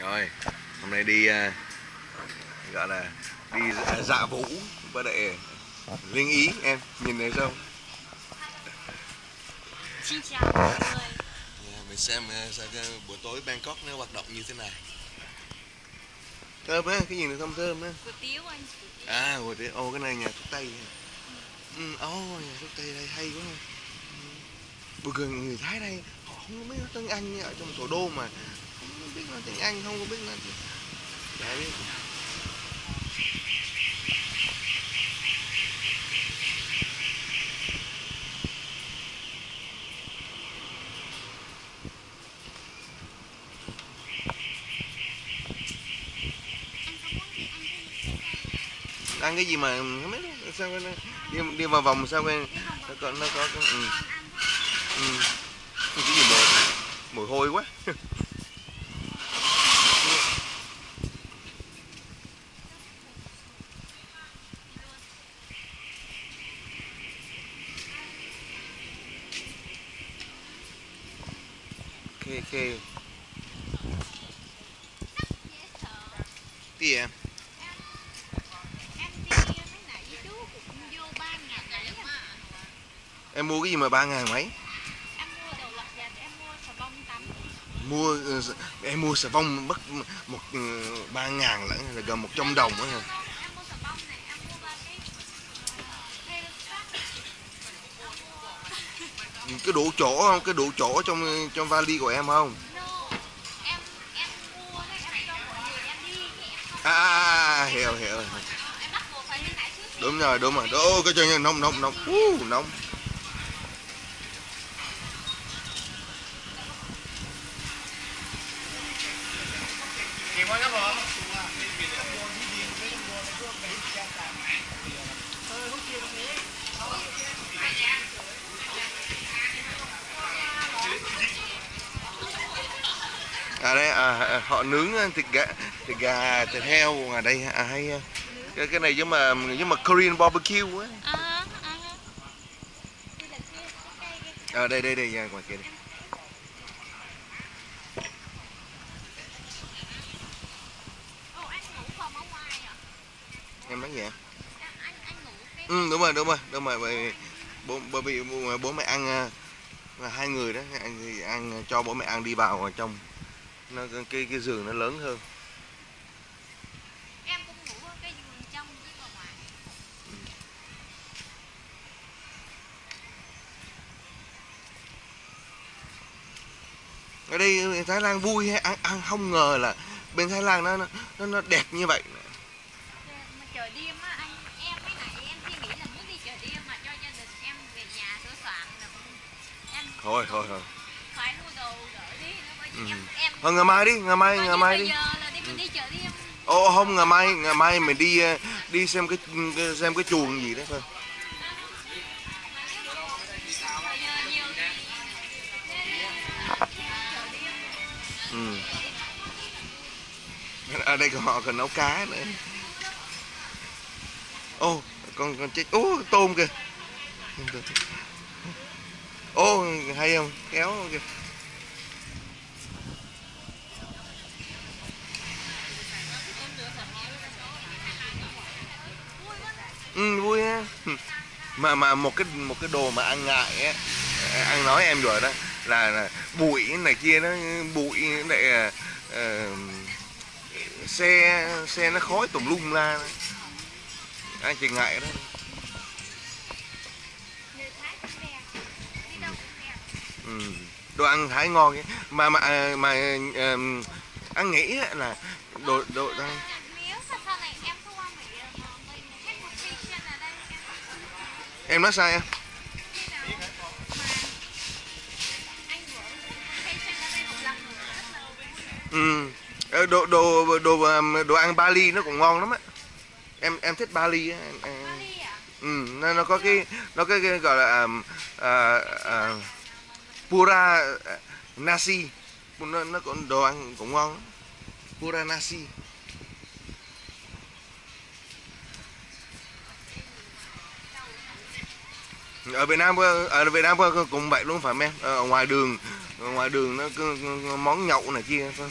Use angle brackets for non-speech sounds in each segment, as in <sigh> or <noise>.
rồi hôm nay đi à, gọi là đi dạ- dạ vũ với lại linh ý em nhìn thấy không Xin chào mọi người. Dạ, mình xem à, cái buổi tối Bangkok nó hoạt động như thế này thơm á cái gì nữa thơm thơm á? Tiếu anh tiếu. à rồi thế ô cái này nhà thuốc tây ừ ô nhà thuốc tây đây hay quá. Ừ. buồn cười người thái đây họ không biết tiếng anh ở trong thủ đô mà biết nói tiếng anh không có biết nói Chả biết. ăn cái gì mà không biết sao nó đi đi vào vòng sao cái nó có nó có cái ừ. Ừ. cái gì mùi mùi hôi quá <laughs> khê khê tí em Em đi mấy nãy với chú cũng vô ba ngàn rưỡi à. Em mua cái gì mà ba ngàn mấy? Em mua đồ lặt vặt, em mua xà bông tắm. Mua ờ, em mua xà bông mất một ừ, ba ngàn lẫn là gần một trăm đồng á. Hả Không, em mua xà bông này, em mua ba cái cái đủ chỗ không? Cái đủ chỗ trong trong vali của em không? Em không à, à, à hiểu hiểu. Đúng rồi đúng rồi. Ô cái chân nóng nóng nóng. Uh, nóng à đây à, à, họ nướng thịt gà thịt gà thịt heo ở đây. À, hay à, cái cái này giống mà giống mà Korean barbecue á. À, à Đây ở đây đây đây nha, ngoài kia ở à em nói gì ạ? Cái ừ đúng rồi đúng rồi đúng rồi bởi bố bởi vì bố, mẹ ăn à, là hai người đó ăn thì ăn cho bố mẹ ăn đi vào ở trong nó cái cái giường nó lớn hơn. Em cũng ngủ ở cái giường trong với ở ngoài. Ở đây Thái Lan vui hay ăn, ăn không ngờ là bên Thái Lan nó nó nó đẹp như vậy. Mà trời đêm á anh em mấy nãy em suy nghĩ là muốn đi chợ đêm mà cho gia đình em về nhà sửa soạn là em thôi thôi thôi. phải mua đồ đỡ đi nữa bởi vì Ừ. em thôi ngày mai đi ngày mai coi ngày mai đi. chợ đêm ô không ngày mai ngày mai mình đi ờ, đi xem cái xem cái chuồng gì đó thôi. Ừ. ở đây còn họ còn nấu cá nữa. Ô con con chết. Ô tôm kìa. Ô hay không? Kéo kìa ừ vui ha. Ừ. Mà mà một cái một cái đồ mà ăn ngại á ăn nói em rồi đó là, là bụi này kia nó bụi lại uh, xe xe nó khói tùm lum ra anh chị ngại đó. Ừ. đồ ăn thái ngon ấy. mà mà ờ, mà uh, anh nghĩ là đồ đồ ăn nếu sau sau này em có qua Mỹ mà mình hết một vacation ở đây em em nói sai em. Ừ. Ờ, đồ đồ đồ um, đồ ăn Bali nó cũng ngon lắm á. Em em thích Bali á em- em- à? Ừ nó, nó có cái nó cái, cái gọi là um, à, à, pura nasi. Nó nó cũng đồ ăn cũng ngon. Lắm. pura nasi ở Việt Nam ở Việt Nam cũng vậy luôn phải không em ở ngoài đường ở ngoài đường nó cứ, món nhậu này kia phải không?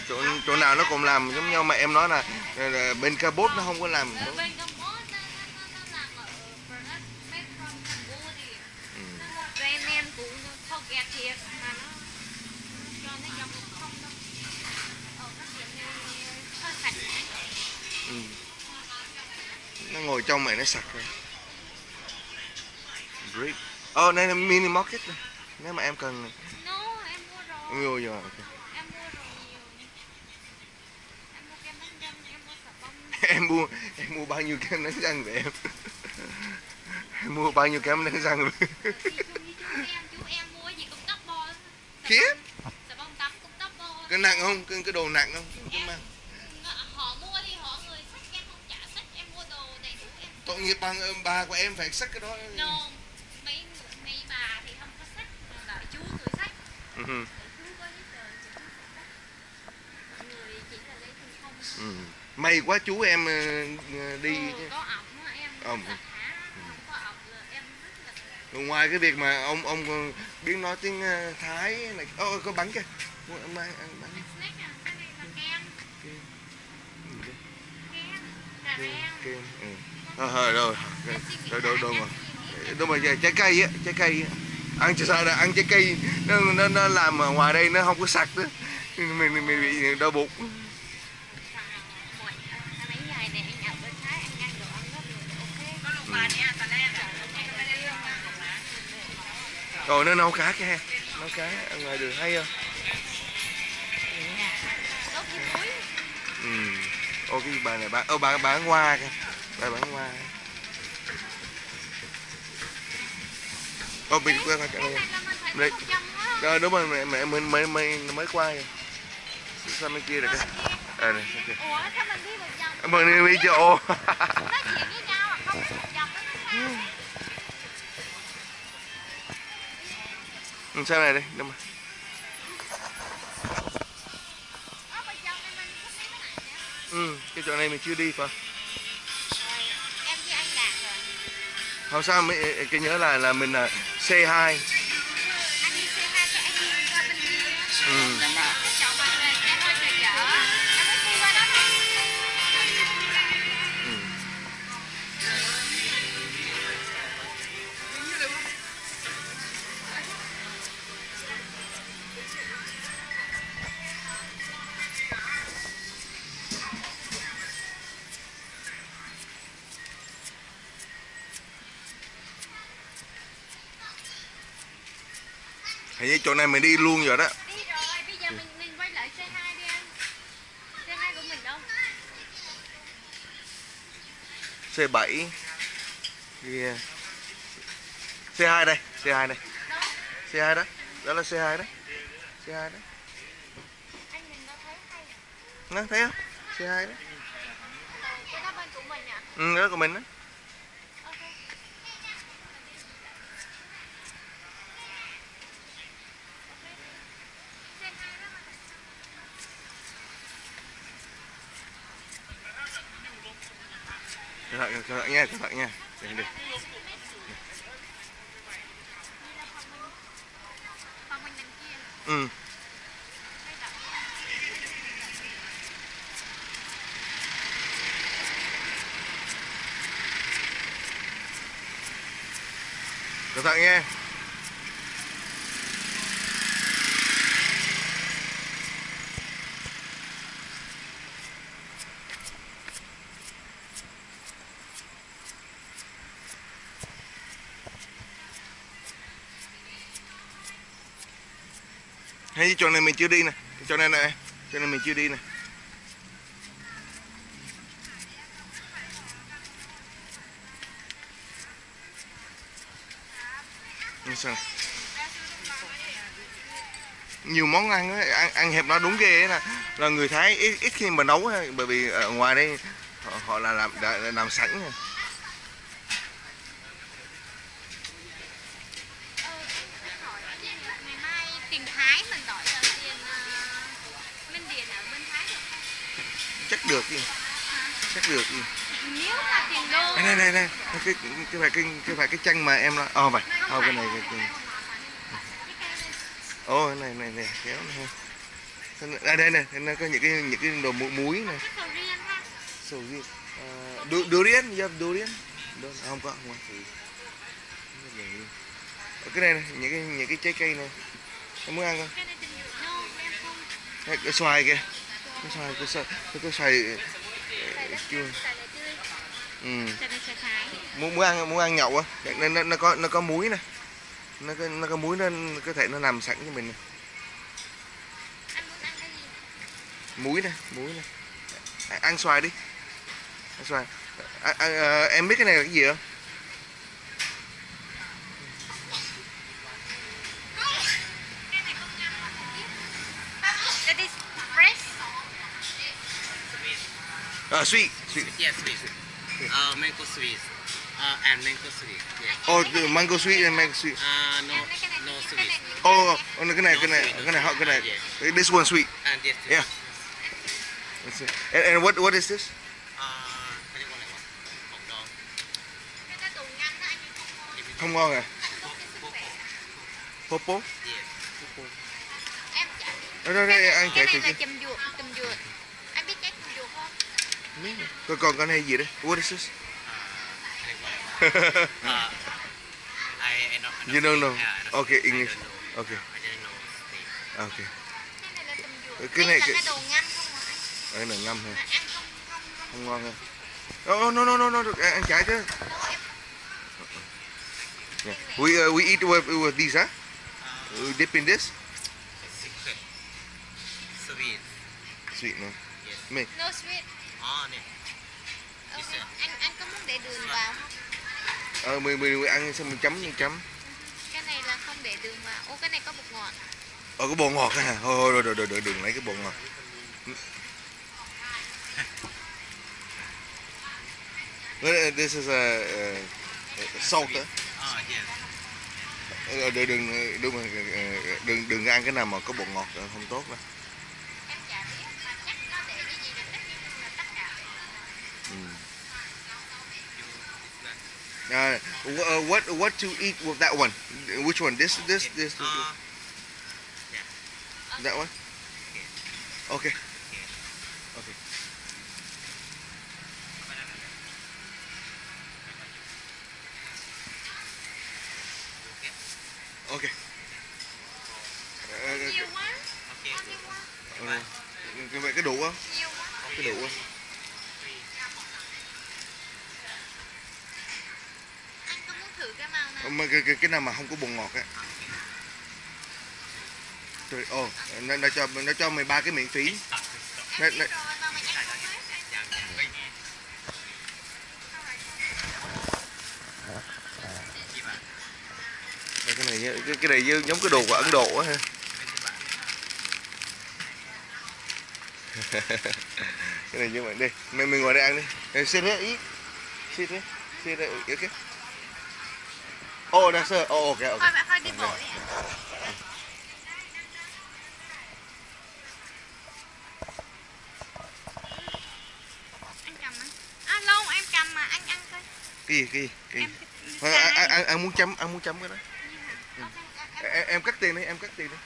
Là, chỗ chỗ nào nó cũng làm giống nhau mà em nói là, là, bên Cabot nó không có làm bên Campuchia nó, làm ở ừ. nó một brand name của nó forget thiệt mà nó cho nó dòng một không đâu ở các tiệm này hơi sạch Ừ. nó ngồi trong mày nó sạch rồi Brick. Ờ đây là mini market này. Nếu mà em cần này. no em mua rồi mua rồi. ok. em mua rồi nhiều em mua kem đánh răng em mua xà bông <laughs> Em mua em mua bao nhiêu kem đánh răng vậy em? Em mua bao nhiêu kem đánh răng Khiếp. cũng double Cái nặng không? Cái, cái đồ nặng không? Cái mang. sách sách Tội nghiệp bằng bà của em phải xách cái đó. no mấy mấy bà thì không có sách chú sách Ừ. sách Ừ. May quá chú em ờ, ờ, đi ừ, có em là là Ngoài cái việc mà ông ông biết nói tiếng ờ, Thái này. Ô có bánh kìa. Ăn bánh. snack cái này là kem. Kem. Ừ, ừ. Ờ, rồi rồi. rồi rồi rồi. đúng rồi trái- cây á trái cây á. Ăn chỉ sợ là ăn trái cây. Nó nó, nó làm ở ngoài đây nó không có sạch đó mình mình, mình bị đau bụng Một anh ấy dài này anh ở bên Thái anh ăn đồ ăn rất là ok có lục bà nha tà lên rồi nó nấu cá kìa nấu cá ở ngoài đường hay không? Ừ. Ô cái bà này bán ô bà bán hoa kìa. Bà bán hoa. Ô bị quên rồi cái này Đây. á rồi đúng rồi mẹ mẹ mình mới mới mới qua rồi sang bên kia rồi kìa? à này ủa sao mình đi một vòng <laughs> Ừ, sao này đây đâu mà. Mình ừ cái chỗ này mình chưa đi phải rồi em với anh đạt rồi. Không sao mới cái nhớ là là mình là C2 Như chỗ này mình đi luôn rồi đó. Đi rồi bây giờ mình mình quay lại xe hai đi anh xe hai của mình đâu? C7 kia C2 đây C2 đây. Đâu? C2 đó đó là C2 đó. C2 đó. Anh nhìn đâu thấy hay à? Nó thấy không? C2 đó. Ờ, cái đó của mình à ừ đó của mình đó ok xe hai đó mà cẩn thận cẩn thận nha cẩn thận nha. Để đi ừ. Cẩn thận nha. Hay chỗ này mình chưa đi nè. Chỗ này nè chỗ này mình chưa đi nè. Sao? Nhiều món ăn á, ăn, ăn hẹp nó đúng ghê á là, là người Thái ít, ít khi mà nấu ấy, bởi vì ở ngoài đây họ, họ là làm đã làm sẵn rồi. Được À, này này này cái cái phải cái cái phải cái chanh mà em nói. Ờ phải ờ cái này cái, cái... cái này này này kéo này. Đây đây này nó có những cái những cái đồ muối này. Sầu riêng uh, du, durian you have durian Đâu, à, không có không có. Ừ. Ờ, cái này này những cái những cái trái cây này. Em muốn ăn không? Cái xoài kìa. Cái xoài cái xoài cái xoài tươi ừ. muốn muốn ăn muốn ăn nhậu á. Nó, nó, nó có nó có muối nè. Nó có nó có muối nên có thể nó nằm sẵn cho mình nè. muối nè muối nè. À, ăn xoài đi. Ăn xoài. À, à, à, em biết cái này là cái gì không à, sweet sweet Yes, sweet. Uh, mango sweet. Uh, and mango sweet. Yes. oh the mango sweet and mango sweet Uh, no, no sweet. oh, oh cái này cái này cái này cái này this one sweet And yes. Yeah. Let's see. and, and what what is this Uh, cái này gọi là gì? Bông đòn. cái tủ ngăn đó anh không ngon không ngon à tốt cho sức khỏe popo Yes. em chả biết đó đó, đó ăn cái chạy này chạy là chùm ruột chùm ruột anh biết cái chùm ruột không còn còn cái này gì đấy what is this Uh, <laughs> này Uh, I, I don't, I You don't know. Yeah, I don't Okay, I don't English. know. Okay. Know. Sweet. ok cái này Cái đây này là cái- cái đồ ngăn không mà anh đây là ngâm ăn không không không không ngon ha oh no no no no ăn ăn chạy chứ Yeah. we uh, we eat with, with these huh Uh, we dip in this. Sweet. sweet no Yes. me no sweet Nè. Ờ, anh anh có muốn để đường vào không? Ờ mình mình mình ăn xong mình chấm mình chấm. Cái này là không để đường vào. Ô cái này có bột ngọt. Ờ cái bột ngọt ha thôi thôi rồi rồi rồi đừng lấy cái bột ngọt. Uh, This is a uh, salt yes. Ờ, đừng đừng đừng đừng ăn cái nào mà có bột ngọt không tốt đâu This. Uh, what what to eat with that one? Which one? This this this, this Uh, that one? Okay. Cái, nào mà không có bột ngọt á. Trời, ồ, nó, nó cho nó cho mày ba cái miễn phí. Nó, nó... Cái này cái, cái này giống cái đồ của Ấn Độ á ha. <laughs> Cái này như vậy đi mình mình ngồi đây ăn đi Xin sit ý. Xin sit Xin sit ừ, Ok okay oh that's it. Oh okay thôi okay. Bạn thôi đi bộ đi ạ. anh cầm á à lâu em cầm mà anh ăn coi. Cái gì cái gì? Cái gì? em Thôi, ăn muốn chấm ăn muốn chấm cái đó. Ok, em- em, em cắt tiền đi em cắt tiền đi.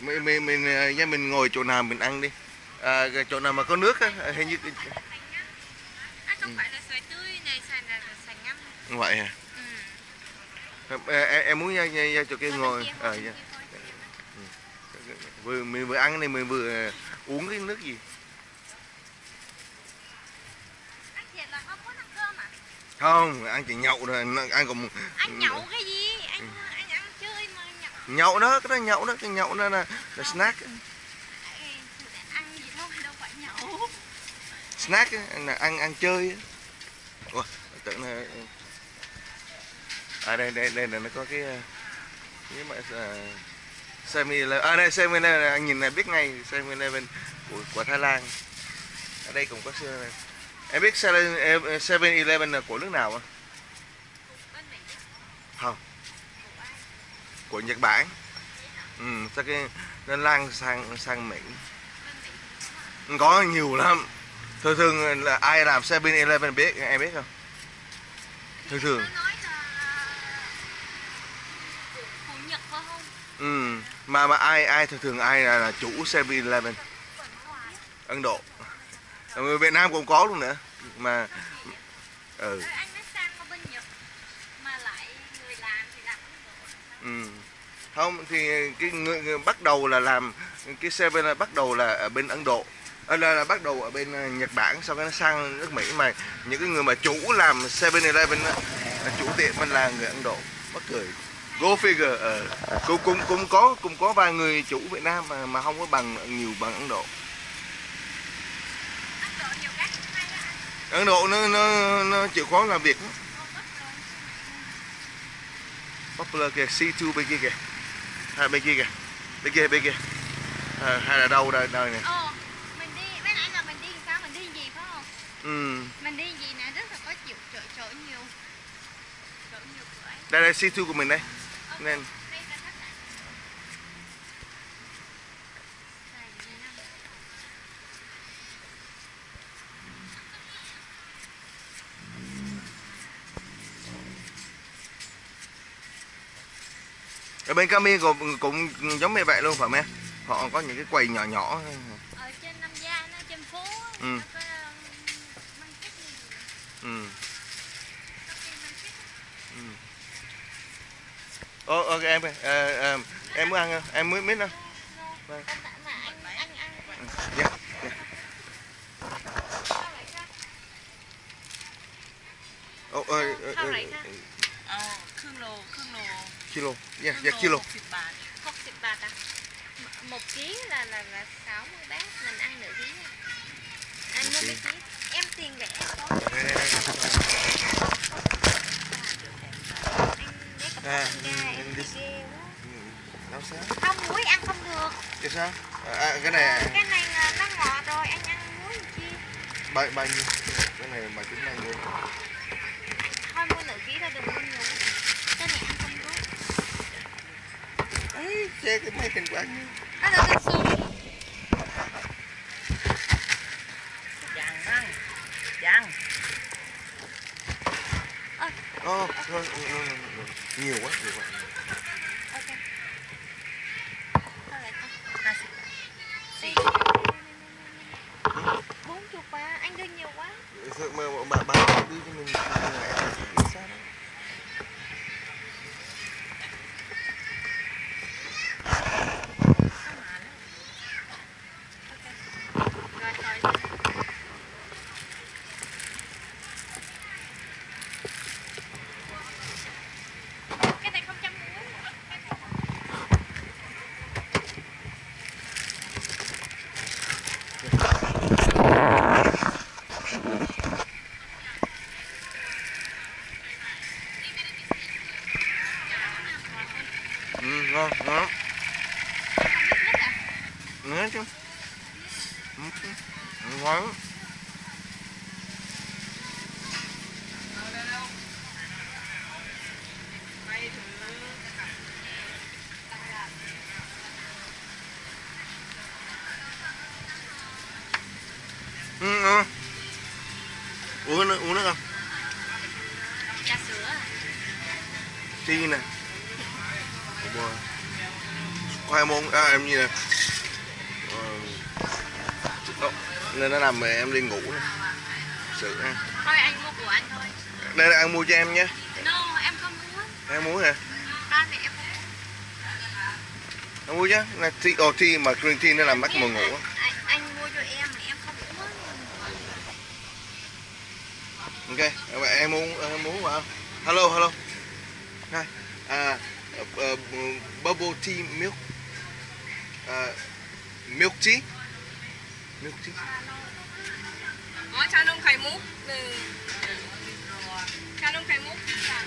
Mình mình mình ờ, nha mình ngồi chỗ nào mình ăn đi. À, chỗ nào mà có nước á hình như À, không phải là xoài tươi này, xoài là xoài ngâm. vậy à Ừ. em, em, muốn chỗ kia ngồi dạ. thôi. vừa mình vừa ăn cái này mình vừa ờ, uống cái nước gì không ăn à? không ăn chỉ nhậu rồi ăn còn Anh nhậu cái gì? Anh anh ăn chơi mà nhậu. nhậu đó cái đó nhậu đó cái nhậu đó là, là snack á. Ê, Ăn gì thôi đâu phải nhậu. snack á, là ăn ăn chơi. Ủa, tưởng là à đây đây đây là nó có cái cái mà à, uh, 7 à đây 7 Eleven anh nhìn này biết ngay 7 Eleven của của Thái Lan. Ở đây cũng có xe này. em biết seven Eleven là của nước nào không? Không. Của Nhật Bản. Ừ sao cái nó lan sang sang Mỹ. Có nhiều lắm. Thường thường là ai làm seven eleven biết em biết không? Thường thường nó nói là phụ, phụ nhật phải không ừ. mà mà ai ai thường thường ai là, là chủ 7-Eleven Ấn Độ. Ở người Việt Nam cũng có luôn nữa. Mà ừ. Bên Ừ. không thì cái người, người bắt đầu là làm cái Seven là bắt đầu là ở bên Ấn Độ. À, là, là bắt đầu ở bên ờ, Nhật Bản sau đó nó sang nước Mỹ. Mà những cái người mà chủ làm 7-Eleven á, là chủ tiệm mình là người Ấn Độ. Mắc cười go figure ờ. cũng cũng cũng có cũng có vài người chủ Việt Nam mà mà không có bằng nhiều bằng Ấn Độ. Ấn Độ nó nó nó chịu khó làm việc Popular kìa, C2 bên kia kìa. Hai bên kia kìa. Bên kia, bên kia. À, Hay là đâu đây, đây nè Ồ, mình đi, mấy nãy là mình đi sao, mình đi gì phải không? ừ. Mình đi gì nè, rất là có chịu chỗ, chỗ nhiều Chỗ nhiều cửa ấy Đây đây C2 của mình đây. Ờ, Nên năm. Ở bên Cami cũng, cũng giống như vậy luôn phải không em? Họ có những cái quầy nhỏ nhỏ Ở trên Nam Gia, nó trên phố Ừ. Nó có um, ừ. Shopping market á. Ô, ok em ơi, ờ, ờ, em muốn ăn không? Em muốn miếng không? No, no. Mà mà anh, anh ăn Dạ dạ. Ô, ờ, ờ, How ờ, rate á? เอาครึ่งโลครึ่งโล kilo Dạ, ครึ่ง dạ kilo หกสิบบาท 60 bạc à? Một ký là là là 60 bát, mình ăn nửa ký à? Anh Một mua ký. mấy ký? Em tiền rẻ có Đây, đây, đây. Anh ghét À, đi làm sao không muối ăn không được. Tại sao à, cái này à, cái này nó ngọt rồi anh ăn muối chi? Bao bao nhiêu? Cái này mà chín bao nhiêu thôi mua nửa ký thôi đừng mua nhiều. Cái này ăn không được. Ấy che cái mấy tiền quán nó được cái xu dằn ăn dằn Ồ, rồi, thôi, rồi, rồi, nhiều quá, nhiều quá. Ủa, bò. Khoai môn, à em nè Ờ, Đó, Nên nó nằm rồi em đi ngủ nè. Sự ha. Thôi anh mua của anh thôi. Đây là ăn mua cho em nhé. No, em không muốn Em muốn hả? Con này em không muốn Em mua chứ. Là tea, ồ tea mà green tea nó làm bắt mà ngủ anh, anh mua cho em mà em không uống Ok, em muốn em muốn vào Hello, hello Hi à, uh, Bubble tea milk uh, Milk tea Milk tea อ๋อชานมไข่มุกหนึ่งชานมไข่มุกค่ะ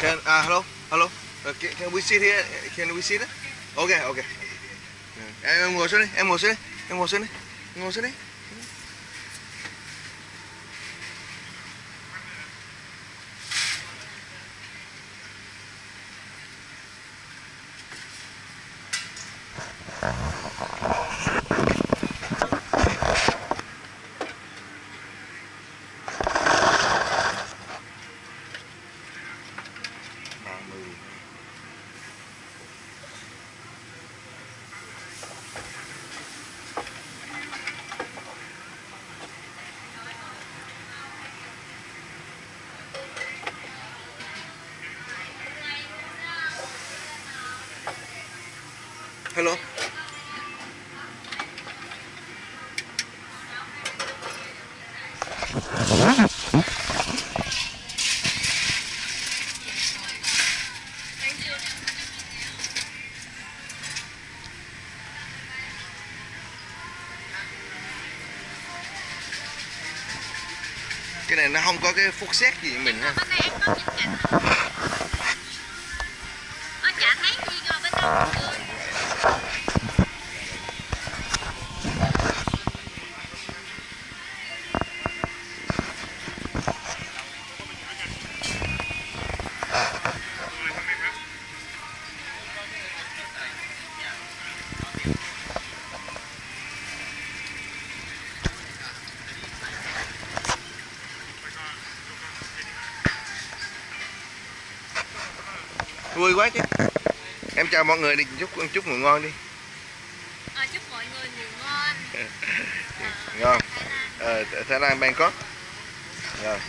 Can, ah, hello, hello uh, can, can we sit here? Can we sit? Ok, ok Em, em ngồi xuống đi, em ngồi xuống đi Em ngồi xuống đi, em ngồi xuống đi Hello? Cái này nó không có cái phút xét gì mình ha. Bên đây em có nhìn cảnh Ơ chả thấy gì rồi bên đó quá chứ em chào mọi người đi chúc chúc ngủ ngon đi. Ờ, chúc mọi người ngủ ngon. <laughs> Ngon. Thái Lan ờ, Thái Lan Bangkok. Rồi